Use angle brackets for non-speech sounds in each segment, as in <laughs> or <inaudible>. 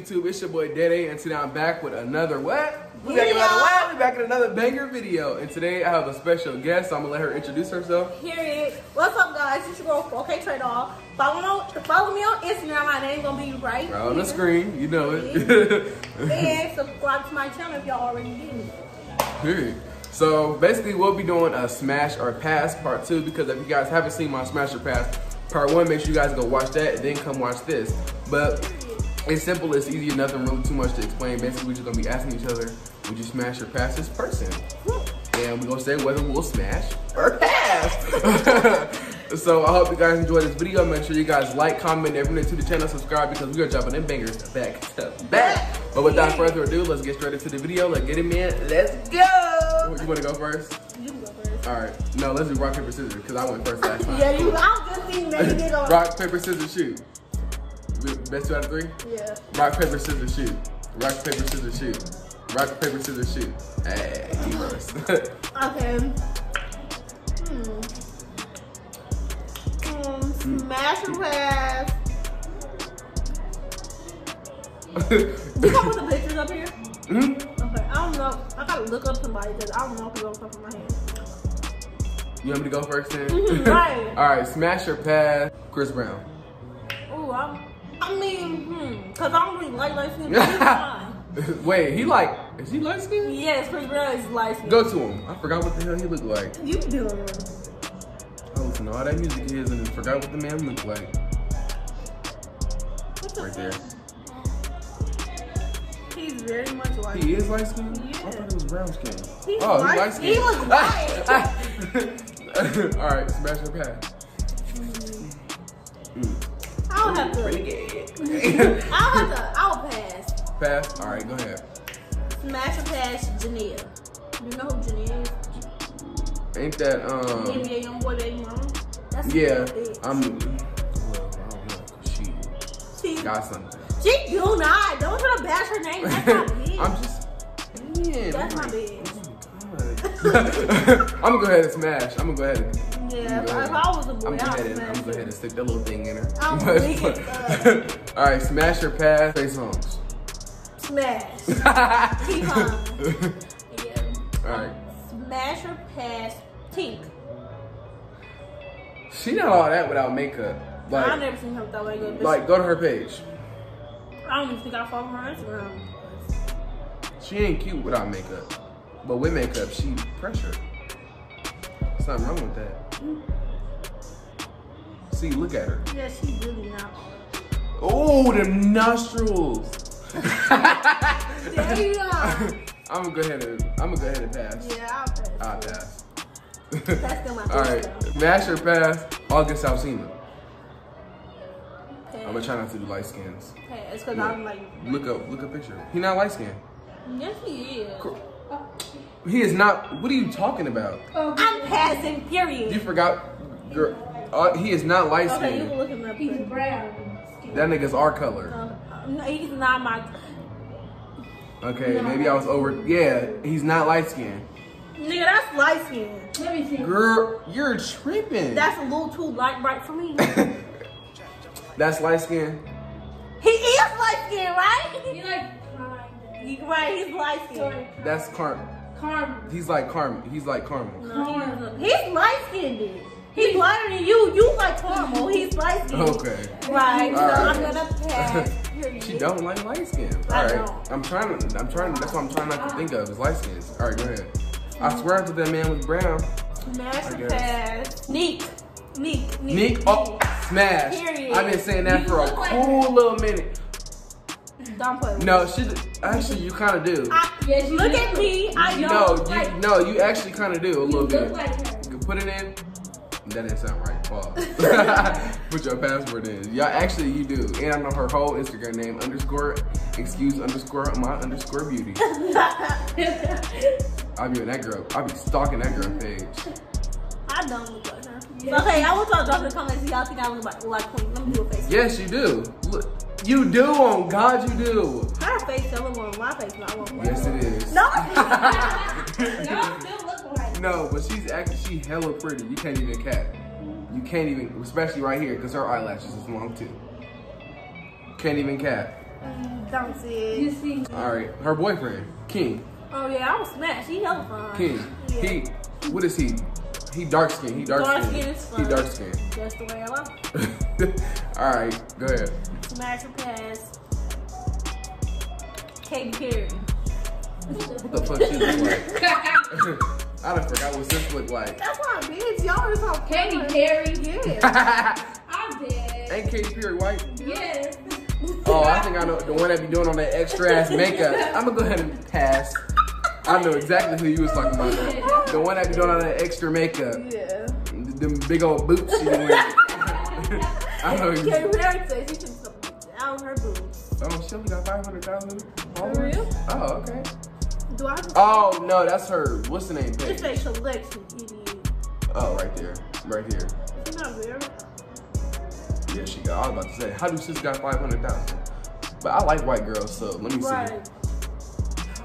YouTube? It's your boy DaeDae, and today I'm back with another what? We back another what? We back in another banger video. And today I have a special guest. So I'm gonna let her introduce herself. Period. What's up, guys? It's your girl, Okay Trade Off. Follow me, on, follow me on Instagram. My name gonna be right, right on the screen. You know it. <laughs> and subscribe to my channel if y'all already did. Period. So basically, we'll be doing a smash or pass part two because if you guys haven't seen my smash or pass part one, make sure you guys go watch that and then come watch this. But it's simple, it's easy, nothing really too much to explain. Basically, we're just gonna be asking each other, would you smash or pass this person? And we're gonna say whether we'll smash or pass. <laughs> so I hope you guys enjoyed this video. Make sure you guys like, comment, and new to the channel, subscribe because we are dropping them bangers back to back. But without further ado, let's get straight into the video. Let's get it, man. Let's go. You wanna go first? You can go first. All right. No, let's do rock, paper, scissors because I went first last time. Yeah, you, just that you did go. rock, paper, scissors, shoot. Best two out of three? Yeah. Rock, paper, scissors, shoot. Rock, paper, scissors, shoot. Rock, paper, scissors, shoot. Hey, you <laughs> first. okay. Hmm. Um, smash or pass. you come with the pictures up here? hmm? Okay, I don't know. I gotta look up somebody because I don't know if it's on top of my head. You want me to go first then? Mhm, right. <laughs> All right, smash or pass, Chris Brown. Hmm, because I don't really like light skin. but he's fine. <laughs> Wait, he like, is he light skinned? Yes, Chris Brown is light skin. Go to him. I forgot what the hell he looked like. You do. I listen to all that music he is and forgot what the man looked like. What the Right there. He's very much light He is light skinned? I Yeah. thought he was brown skin. He's oh, light- light skinned. he was <laughs> white. All right, smash or pass. Mm. I'll have to. Renegade. <laughs> I'll have to. I'll pass. pass. All right, go ahead. Smash or pass, Jania. You know who Jania is? Ain't that um? NBA YoungBoy baby mama. That's Yeah. I'm. Well, I don't know. 'cause She She, got something. she do not. Don't try to bash her name. That's my <laughs> bitch. I'm just. Man, That's my my bitch. God. <laughs> I'm gonna go ahead and smash. I'm gonna go ahead and. Yeah, I'm if gonna I ahead was a boy, I'm gonna I'd go ahead and, I'm gonna go ahead and stick that little thing in her. I'm <laughs> But- <laughs> All right, smash or pass. Play songs. Smash. <laughs> All. Yeah. right. Smash or pass, Tink. She not all that without makeup. Like, I Like, never seen her that way. Good. like go to her page. I don't even think I follow her Instagram. She ain't cute without makeup, but with makeup, she pressure. Something wrong with that. See, look at her. Yeah, she really not. Oh, the nostrils. <laughs> I'm gonna go ahead and I'm gonna go ahead and pass. yeah, I'll pass. I'll pass. That's still my <laughs> All right, or pass. August Alsina. Pass. I'm gonna try not to do light skins. It's because I'm like, Look up, look up picture. He not light skinned. yes, he is. He is not. What are you talking about? I'm passing, Period. You forgot, girl. Uh, he is not light Okay, you can skinned. look him up. He's brown. That nigga's our color. Um, no, he's not my. Okay, maybe I was over. Yeah, he's not light skinned. Nigga, that's light skin. Let me see. Girl, you're tripping. That's a little too light bright for me. <laughs> That's light skinned. he is light skin, right? You like right, he's light skin. That's Carm. Caramel. He's like Carm. He's like caramel. No, he's, he's light skinned. He's lighter than you. You like caramel. He's light skinned. Okay. Right. So All right. I'm gonna pass. <laughs> She don't like light skin. All I don't. I'm trying to. I'm trying. That's what I'm trying not to think of is light skins. All right, go ahead. I mm-hmm. swear to that man was brown. Smash I or guess. pass. Neek. Neek. Nick, oh, smash. Period. I've been saying that You for a look like cool little minute. Don't play No, she. Actually, you kind of do. I, Yes, you look do. at me. I You know. know, like- you, no, you actually kind of do a You little look bit. like her. You can put it in. That didn't sound right. Pause. <laughs> <laughs> put your password in. Y'all actually, you do. And I know her whole Instagram name underscore excuse underscore my underscore beauty. <laughs> I'll be in that girl. I be stalking that girl page. I don't look like her. Yes. Okay, I want y'all to drop in the comments. Y'all think I look like, like Queen. Let me do a face. Yes, you do. Look, you do. On God, you do. Her face tell more on my face than I want. Yes, it is. No. <laughs> Y'all still look like No, but she's actually she hella pretty. You can't even cap. You can't even, especially right here, because her eyelashes is long too. Can't even cap. Don't see it. You it. see. All right, her boyfriend, King. Oh yeah, I was smashed. He hella fine. King. Yeah. He, what is he? He dark skin. He dark, Dark skin. skin is He dark skin. Just the way I like. <laughs> All right, go ahead. Smash or pass. Katy Perry. What the fuck she look like? <laughs> <laughs> I done forgot what sis look like. That's why bitch. Y'all is on Katy. Perry. Yeah. I'm dead. Ain't Katy Perry white? Yes. Oh, I think I know the one that be doing all that extra ass makeup. I'm gonna go ahead and pass. I know exactly who you was talking about. The one that be doing all that extra makeup, yeah. them big old boots she wearing. <laughs> I know. You. Katy Perry says she should down her boobs. Oh, she only got 500,000 followers. For real? Oh, okay. Do I? Oh no, that's her. What's the name? It's Page? a selection, idiot. Oh, right there, right here. Not weird. Yeah, she got. I was about to say, how do sis got 500,000? But I like white girls, so let me see.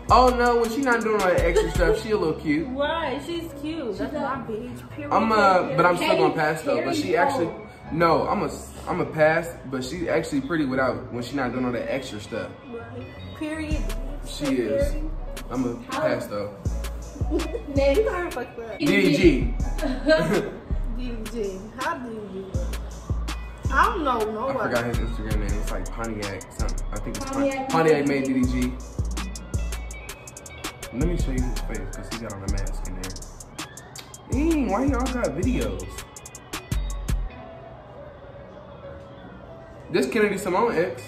Right. Oh no, when she not doing all that extra stuff, she a little cute. <laughs> Right. She's cute. That's my bitch. Period. I'm a, but I'm still gonna pass though. But she actually, no, I'm a, I'm a pass. But she's actually pretty without when she not doing all that extra stuff. Right. Period. She is. I'm a pass though. <laughs> Next. You kind of fucked up. DDG. DDG. How do you do? I don't know. No I forgot his Instagram name. It's like Pontiac. Something. I think it's Pontiac. Pontiac, Pontiac made DDG. Let me show you his face because he got on a mask in there. Dang, why y'all got videos? This Kennedy Simone X.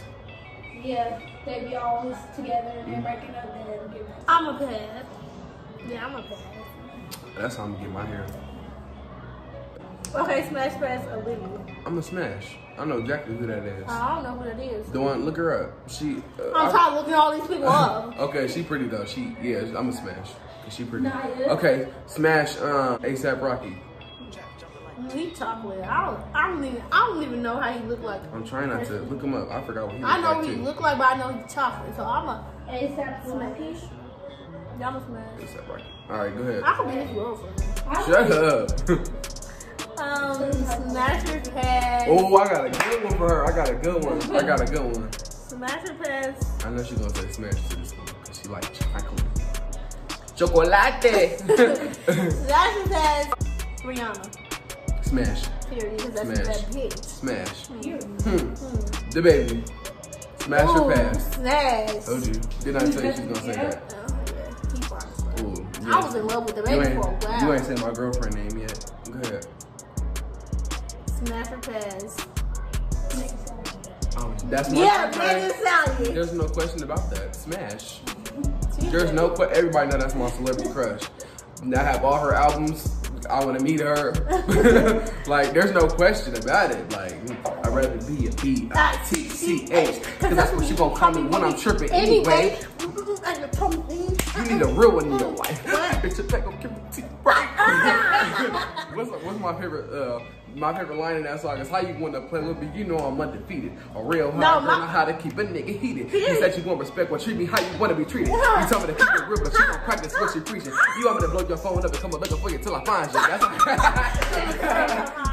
Yeah, they be always together and then breaking up and then getting back. I'm a pass. Yeah, I'm a pass. That's how I'm gonna get my hair. Okay, smash pass Olivia. I'm a smash. I don't know exactly who that is. I don't know who that is. The one, look her up. She. Uh, I'm I- trying to look at all these people up. <laughs> Okay, she pretty though. She yeah, I'm a smash. She pretty. Nice. Okay, smash um ASAP Rocky. He chocolate. I don't. I don't even. I don't even know how he look like. I'm trying not to look him up. I forgot what he looked I know like what he too. look like, but I know he's chocolate. So I'm a ASAP Rocky. y'all a smash. ASAP Rocky. All right, go ahead. I could be his girlfriend. Shut up. <laughs> Um, smasher pass. oh, I got a good one for her. I got a good one. I got a good one. Smasher pass. I know she's gonna say smash to this one because she likes chocolate. Chocolate. <laughs> Smasher pass. Rihanna. smash. Period. Because that's Smash. that bitch. Smash. You. Hmm. The baby. Smash or pass. Smash. Told you. Did I tell you she's gonna say <laughs> that? Oh, yeah. He fine as fuck. Ooh, I was in love with the baby for a while. you ain't said my girlfriend name yet. Go ahead. Pass. Oh, um, that's my Yeah. Megan Stallion. There's no question about that. Smash. There's no question. everybody know that's my celebrity crush. I have all her albums. I want to meet her. <laughs> like, there's no question about it. Like, I'd rather be a B I T C H. Cause that's what she gonna call me when I'm tripping anyway. You need a real one in your life. <laughs> It's a take on Kim T. Right. <laughs> what's, what's my favorite? Uh, my favorite line in that song is how you want to play with me. You know I'm undefeated. A real hard No, my- know how to keep a nigga heated. You Period. said you want respect, well treat me how you want to be treated. You tell me to keep it real, but she gon' practice what she preaching. You want me to blow your phone up and come up looking for you till I find you. That's,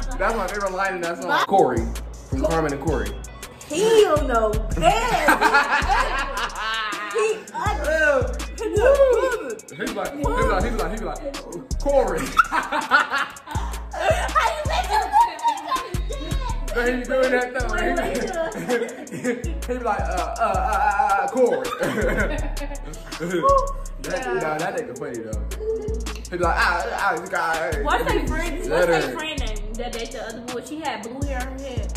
<laughs> that's my favorite line in that song. Corey from Carmen and Corey. He don't know. <laughs> He ugly. He's like, he's like, he's like, he's like, Corey. How you make him But he be doing that though. He be, he be like, uh, uh, uh, uh, uh Corey. <laughs> that, Yeah. nah, that nigga funny though. He be like, ah, ah, this guy. What's their friend? What's Let their her- friend name that they the other boy? She had blue hair on her head.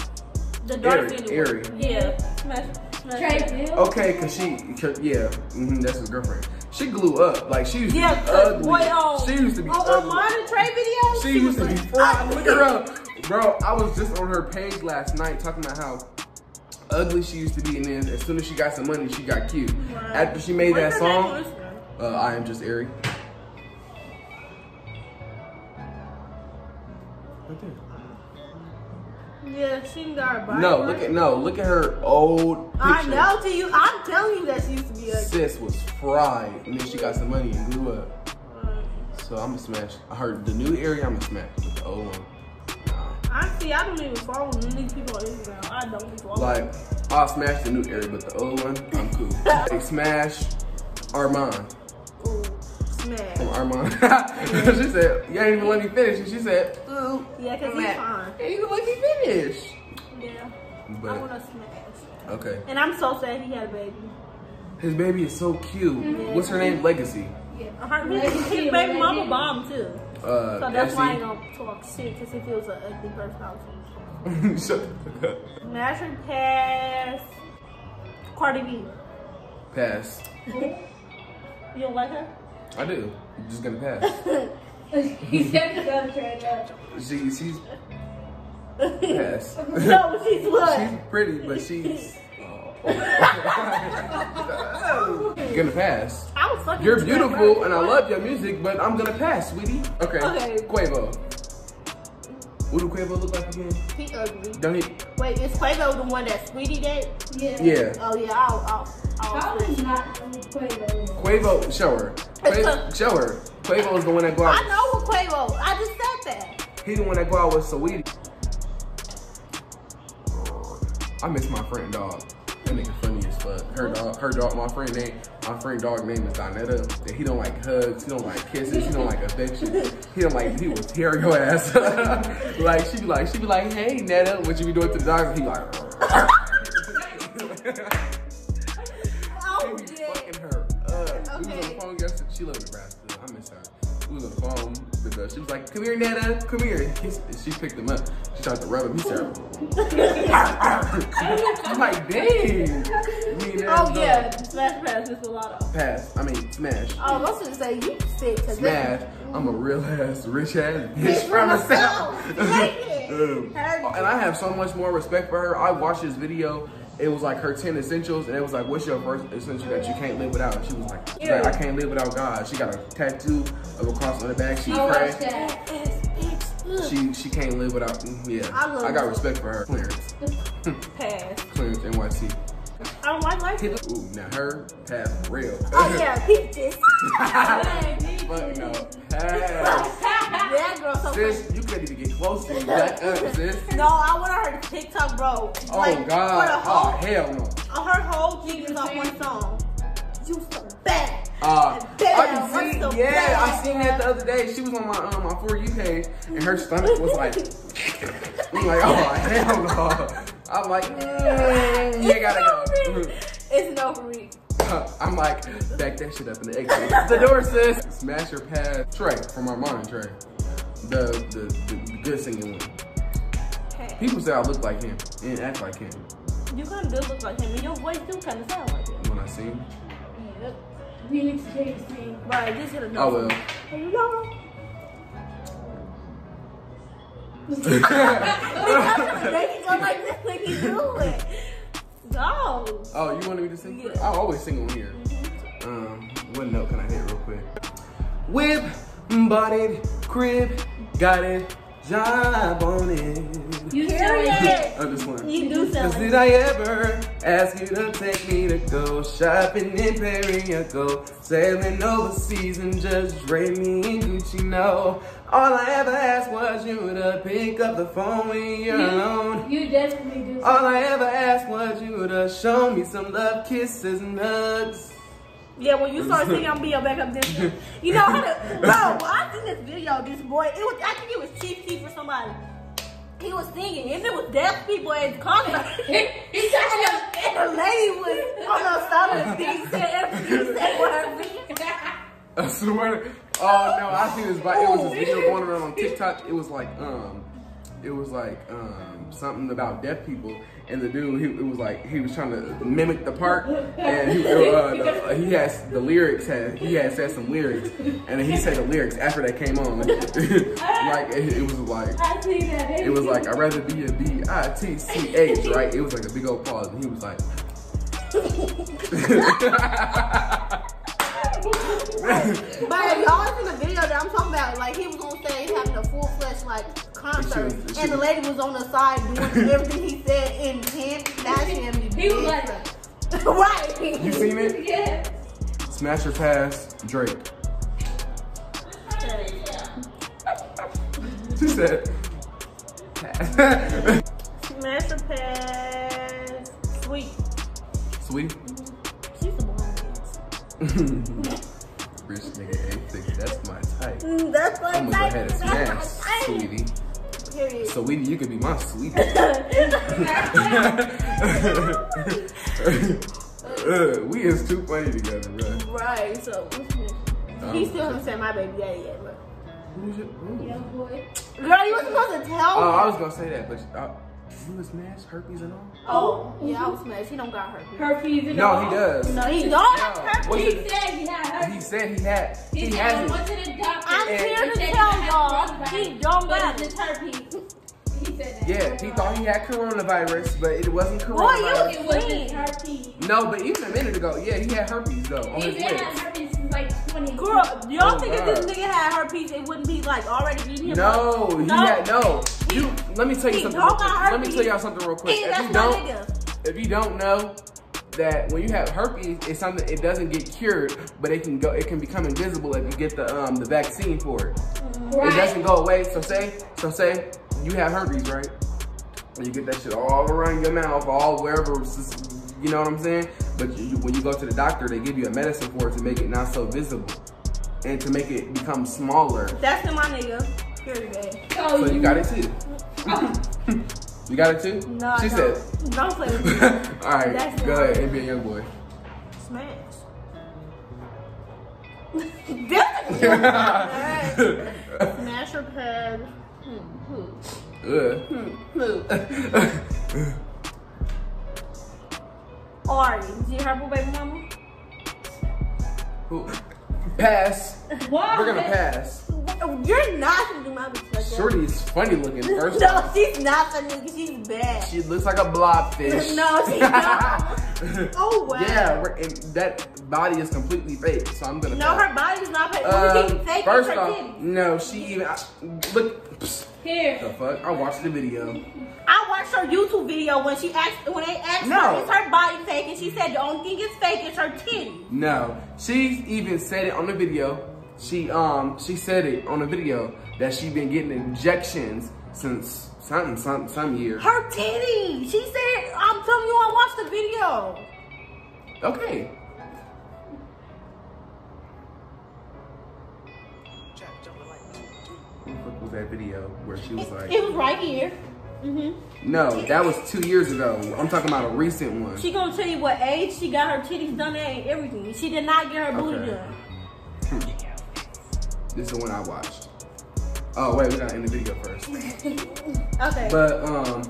The dark Ari, skinned Ari. one. Yeah. Smash. Smash. Trey Bill. Okay, cause she, cause, yeah, hmm that's his girlfriend. She glue up like she used to Yeah, be ugly. boy, on she used to be on, on ugly. Martin Trey video. She used to be was fried. Look at her up. Bro, I was just on her page last night talking about how ugly she used to be, and then as soon as she got some money, she got cute. Right. After she made that What's name song, uh, I am just Ari. Yeah, she got body. No, look at no, look at her old picture. I know to you. I'm telling you that she used to be ugly. Sis was fried, and then she got some money and grew up. So I'm gonna smash. I heard the new area. I'm gonna smash, but the old one, nah. I see. I don't even follow these people on Instagram. I don't be following. Like I'll smash the new area, but the old one, I'm cool. <laughs> They smash Armon. Ooh, smash. From Armon. <laughs> she said, you ain't even let me finish. And she said, ooh, Yeah, because he's fine. You ain't even let me finish. Yeah. I want to smash. okay. And I'm so sad he had a baby. His baby is so cute. What's her name? Legacy. Yeah. Her, his, his baby mama bomb too. Uh, So that's why I don't talk shit because he feels an ugly personality. <laughs> Shut the fuck up. Smash and pass. Cardi B. Pass. You don't like her? I do. You're just gonna pass. <laughs> he's gonna go trade up. She, she's pass. <laughs> no, she's what? she's pretty, but she's. Oh. <laughs> gonna pass. I was fucking You're beautiful and I love your music, but I'm gonna pass, sweetie. Okay. Okay. Quavo. What do Quavo look like again? He ugly. Don't he? Wait, is Quavo the one that Saweetie date? Yeah. Yeah. Oh yeah, I'll, I'll, I'll Probably switch. not Quavo. Quavo, show her. Quavo, show her. Quavo is the one that go out. I know who Quavo. I just said that. He the one that go out with Saweetie. I miss my friend dog. That nigga funny as fuck. Her dog, her dog, my friend name, my friend dog name is Donetta. And he don't like hugs, he don't like kisses, he don't like affection. <laughs> He don't like, he will tear your ass. <laughs> like she be like, she be like, hey Netta, what you be doing to the dog? He like, Oh <laughs> he be yeah. fucking her up. We was on Okay. the phone yesterday. She lives in Nebraska. I miss her. Was on the phone because she was like, come here, Netta, come here. He- she picked him up. She tried to rub him. He said, <laughs> I'm like, dang. Oh yeah, smash pass is a lot of. Pass. I mean, smash. Oh, I was gonna say you sick. 'cause Smash. I'm a real ass, rich ass bitch from the south. <laughs> Um, and I have so much more respect for her. I watched this video. It was like her 10 essentials, and it was like, what's your first essential that you can't live without? And she was like, like, I can't live without God. She got a tattoo of a cross on the back. She I prays. She she can't live without. mm, Yeah, I love I got respect for her. Clarence <laughs> pass. Clarence NYC. I don't like Hit ooh, now her pass real. Oh yeah, <laughs> peaches. Fuck no, <laughs> pass. that girl so you can't get close to me. Back up, sis. No, I want her to TikTok, bro. Oh like, God. Oh whole, hell no. uh, her whole thing is on one song. You so bad. Uh, I can see. the Yeah, I bad? seen that the other day. She was on my um, my for you page, and her stomach was like. <laughs> I'm like, oh hell no. I'm like, mm, you gotta go. It's no for me. I'm like, back that shit up in the exit. The door says, smash your pad. Trey from our Armon Trey. The, the, the, good singing one. Hey, People say I look like him and act like him you kind of do look like him, and your voice do kind of sound like him. when I sing. Yep. We need to change. Right, this hit a no. Oh well. Hello. They can go like this when you do it. Oh, you wanted me to sing? Yeah. I always sing on here. Um, what note can I hit real quick? Whip, bodied, crib, got it, job on it. You Period. Oh, this one. You do Cause sound did I ever ask you to take me to go shopping in Periago, sailing overseas and just drape me in Gucci? No, all I ever asked was you to pick up the phone when you're alone. You definitely do. All I ever asked was you to show me some love, kisses, and hugs. Yeah, when you start singing, I'm be your backup dancer. You know how to, bro, I seen this video, this boy, it was, I think it was Chief Keef or somebody. He was singing, and it was deaf people at his concert. and, the, and <laughs> the lady was on the side of the thing, said everything he said with. <laughs> I swear. Oh no, I seen this. It was this video going around on TikTok. It was like um, it was like um something about deaf people, and the dude he it was like he was trying to mimic the part, and he uh, the, he has the lyrics had he had said some lyrics, and then he said the lyrics after they came on. <laughs> like it, it was like. it was like I'd rather be a B-I-T-C-H, right? It was like a big old pause, and he was like, <laughs> But y'all seen the video that I'm talking about, like he was on stage having a full fledged like concert, She was- she and the lady was on the side doing <laughs> everything he said in him, smashing him. He was like, <laughs> right. you seen it? yeah. Smash or pass, Drake. She said, pass. <laughs> Smash or pass, sweet. Saweetie? She's the one. Rich nigga ain't thick. That's my type. Mm, that's my I'm gonna go ahead and That's smash, my type. Saweetie. Period. Sweetie, you could be my sweetie. uh, <laughs> <laughs> we is too funny together, bro. right, so? Um, he still hasn't said my baby daddy yet, but. Who's your, who? Young boy. Girl, you were supposed to tell me. Oh, I was gonna say that, but uh, you was smash herpes and all? Oh, yeah, I was smashed. He don't got herpes. Herpes and No, all. he does. No, he, he don't have herpes. He said he had herpes. He said he had. He, he has I it. went to the doctor. I'm And- here to tell had y'all, coronavirus, he don't but it's herpes. He said that. Yeah, he thought he had coronavirus, but it wasn't Boy, coronavirus. It was just herpes. No, but even a minute ago, yeah, he had herpes though on He his said lips. herpes since like 20. Girl, y'all Oh, think if oh, God. this nigga had herpes, it wouldn't be like already eating him No, up? he had no. You let me tell you He something. don't Real quick. Let me tell y'all something real quick. Hey, If that's you don't, nigga. if you don't know that when you have herpes, it's something it doesn't get cured, but it can go. It can become invisible if you get the um the vaccine for it. It doesn't go away. So say so say you have herpes, right? And you get that shit all around your mouth, all wherever. You know what I'm saying? But you, when you go to the doctor, they give you a medicine for it to make it not so visible and to make it become smaller. That's in my nigga. Period. So, So you got it too. <laughs> you got it too? No, she I said. don't. Don't play with <laughs> me. All right, That's go ahead, NBA YoungBoy. Smash. <laughs> This is <laughs> Alright. Smash or peg. Hmm, who? Ugh. Ari, do you have a baby mama? Who- Pass. Why? We're gonna pass. You're not Shorty is funny looking. <laughs> First, No, she's not funny. She's bad. she looks like a blobfish. <laughs> No, she don't. <laughs> Oh wow. Yeah, that body is completely fake. So I'm gonna. No, pass. her body's not fake. Uh, Um, fake first off, titties. no, she even I, look. Psst, Here. the fuck? I watched the video. I watched her YouTube video when she asked when they asked No. her is her body fake and she said the only thing is fake is her titties. No, she even said it on the video. She um she said it on the video that she been getting injections since something some some year. Her titties. She said I'm telling you I watched the video. Okay. Fuck was that video where she was like, It was right here. Mm hmm no, that was two years ago. I'm talking about a recent one. She gonna tell you what age she got her titties done at and everything. She did not get her booty Okay. done. This is the one I watched. Oh wait, we gotta end the video first. <laughs> Okay. But um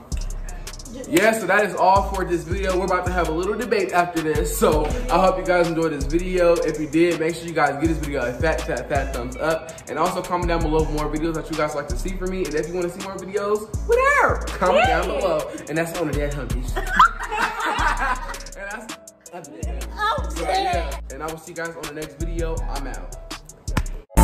yeah, so that is all for this video. We're about to have a little debate after this. So I hope you guys enjoyed this video. If you did, make sure you guys give this video a fat, fat, fat thumbs up. And also comment down below more videos that you guys like to see from me. And if you want to see more videos, whatever, comment down below. And that's on the dead humpies. <laughs> and that's, that's it. oh, So, yeah. And I will see you guys on the next video. I'm out.